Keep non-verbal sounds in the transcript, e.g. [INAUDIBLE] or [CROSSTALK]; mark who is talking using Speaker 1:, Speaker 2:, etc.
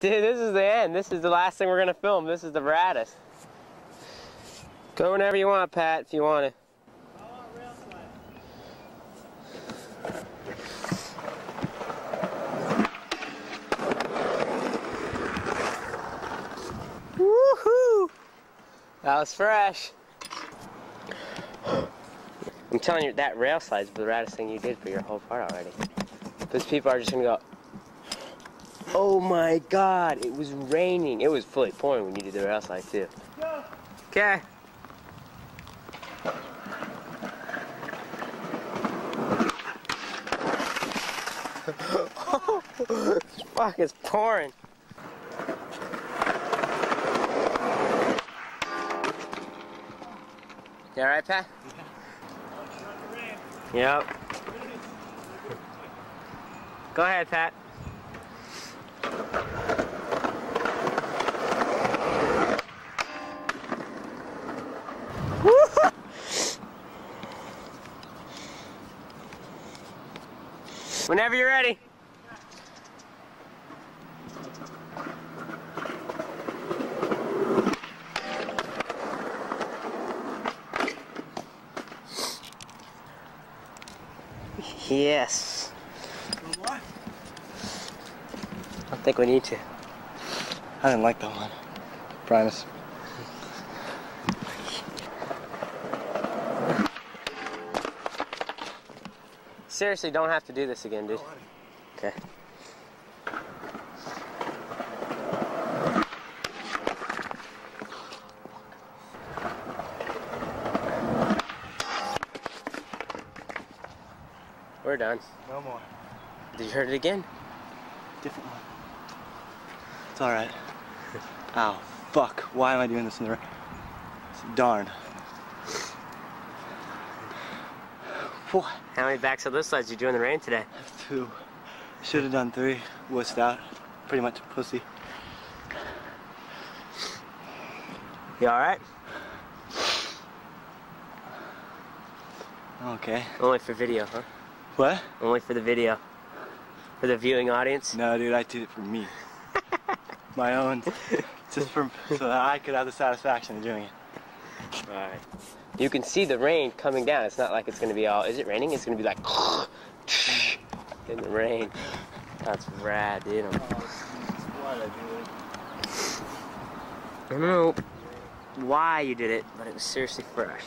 Speaker 1: Dude, this is the end. This is the last thing we're gonna film. This is the raddest. Go whenever you want, Pat, if you want to. Woohoo! That was fresh. I'm telling you, that rail slide's the raddest thing you did for your whole part already. Those people are just gonna go, oh my god, it was raining. It was fully pouring when you did the slide too. Okay. [LAUGHS] Fuck, it's pouring. You alright, Pat? Yep. Go ahead, Pat. Whenever you're ready. Yes. I don't think we need to.
Speaker 2: I didn't like that one. Promise.
Speaker 1: Seriously, don't have to do this again, dude. Okay. We're done.
Speaker 2: No more.
Speaker 1: Did you hear it again?
Speaker 2: Different one. It's alright. Ow. Oh, fuck. Why am I doing this in the rain? Darn.
Speaker 1: How many backside lipslides did you do in the rain today?
Speaker 2: Two. Should have done three. Wussed out. Pretty much a pussy.
Speaker 1: You alright?
Speaker 2: Okay.
Speaker 1: Only for video, huh?
Speaker 2: What?
Speaker 1: Only for the video. For the viewing audience?
Speaker 2: No, dude, I did it for me. My own. [LAUGHS] Just for so that I could have the satisfaction of doing it.
Speaker 1: Alright. You can see the rain coming down. It's not like it's going to be all, is it raining? It's going to be like [LAUGHS] in the rain. That's rad, dude. Oh, I'm- I don't know why you did it, but it was seriously fresh.